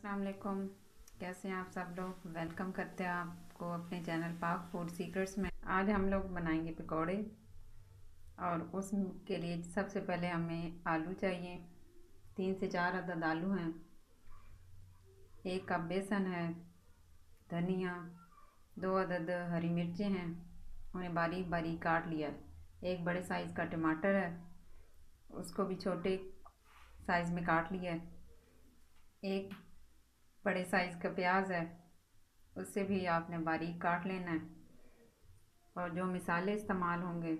अस्सलाम वालेकुम। कैसे हैं आप सब लोग? वेलकम करते हैं आपको अपने चैनल पाक फ़ूड सीक्रेट्स में। आज हम लोग बनाएँगे पकौड़े और उसके लिए सबसे पहले हमें आलू चाहिए। तीन से चार अदद आलू हैं। एक कप बेसन है, धनिया, दो अदद हरी मिर्चें हैं। उन्हें बारीक बारीक काट लिया एक बड़े साइज़ का टमाटर है। उसको भी छोटे साइज़ में काट लिया एक बड़े साइज़ का प्याज है, उससे भी आपने बारीक काट लेना है। और जो मिसाले इस्तेमाल होंगे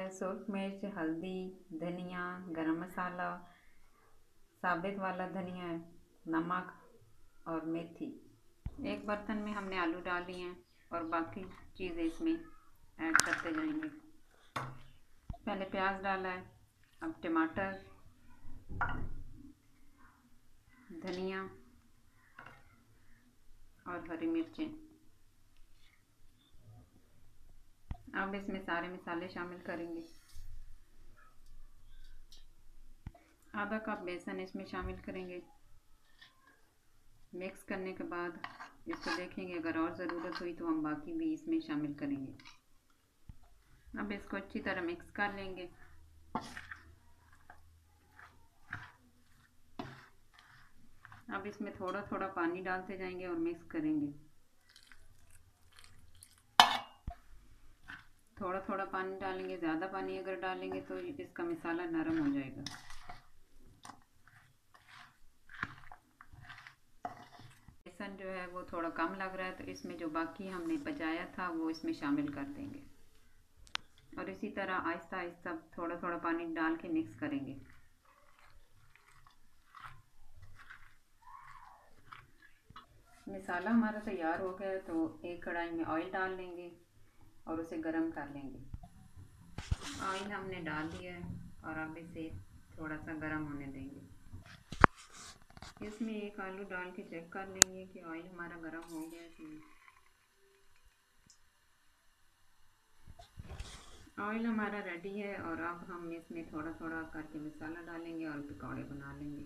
सुरख मिर्च, हल्दी, धनिया, गरम मसाला, साबित वाला धनिया है नमक और मेथी। एक बर्तन में हमने आलू डाल लिए हैं और बाकी चीज़ें इसमें ऐड करते जाएँगे। पहले प्याज डाला है, अब टमाटर, धनिया और हरी मिर्चें। अब इसमें सारे मसाले शामिल करेंगे। आधा कप बेसन इसमें शामिल करेंगे। मिक्स करने के बाद इसको देखेंगे, अगर और ज़रूरत हुई तो हम बाकी भी इसमें शामिल करेंगे। अब इसको अच्छी तरह मिक्स कर लेंगे। अब इसमें थोड़ा थोड़ा पानी डालते जाएँगे और मिक्स करेंगे। थोड़ा थोड़ा पानी डालेंगे, ज़्यादा पानी अगर डालेंगे तो इसका मसाला नरम हो जाएगा। बेसन जो है वो थोड़ा कम लग रहा है तो इसमें जो बाकी हमने बचाया था वो इसमें शामिल कर देंगे। और इसी तरह आहिस्ता आहिस्ता थोड़ा थोड़ा पानी डाल के मिक्स करेंगे। मसाला हमारा तैयार हो गया तो एक कढ़ाई में ऑयल डाल लेंगे और उसे गरम कर लेंगे। ऑयल हमने डाल दिया है और अब इसे थोड़ा सा गरम होने देंगे। इसमें एक आलू डाल के चेक कर लेंगे कि ऑयल हमारा गरम हो गया है ऑयल हमारा रेडी है और अब हम इसमें थोड़ा थोड़ा करके मसाला डालेंगे और पकौड़े बना लेंगे।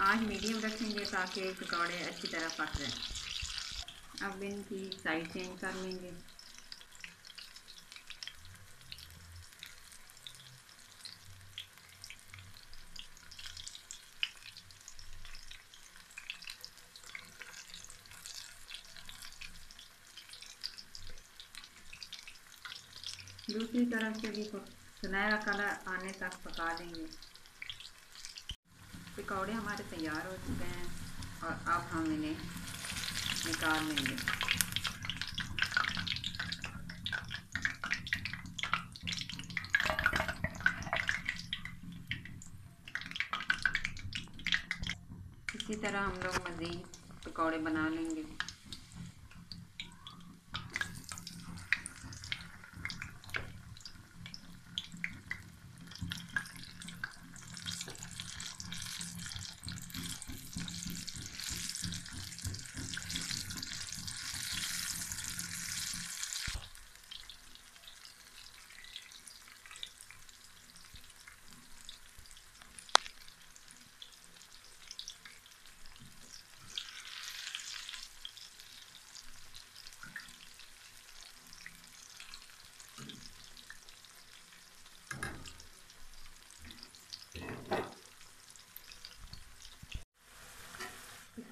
आँच मीडियम रखेंगे ताकि पकौड़े अच्छी तरह पक जाएँ। अब इनकी साइड चेंज कर लेंगे। दूसरी तरफ़ से भी सुनहरा कलर आने तक पका लेंगे पकौड़े हमारे तैयार हो चुके हैं और अब हम इन्हें निकाल लेंगे। इसी तरह हम लोग मज़ीद पकौड़े बना लेंगे।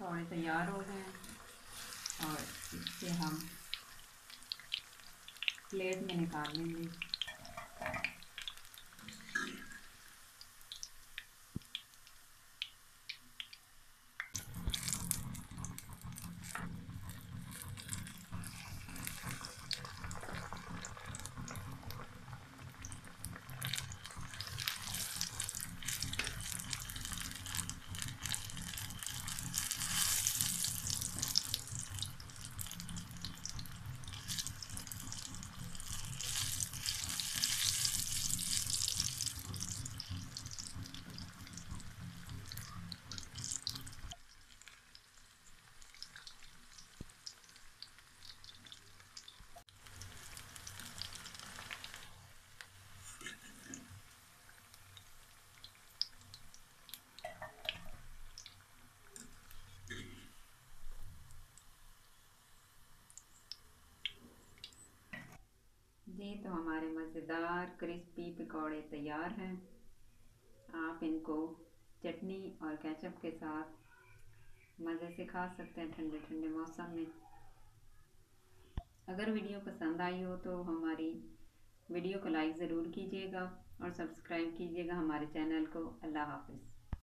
पकौड़े तैयार हो गए हैं। और इसे हम प्लेट में निकाल लेंगे। तो हमारे मज़ेदार, क्रिस्पी पकौड़े तैयार हैं। आप इनको चटनी और केचप के साथ मज़े से खा सकते हैं ठंडे ठंडे मौसम में। अगर वीडियो पसंद आई हो तो हमारी वीडियो को लाइक ज़रूर कीजिएगा और सब्सक्राइब कीजिएगा हमारे चैनल को। अल्लाह हाफिज़।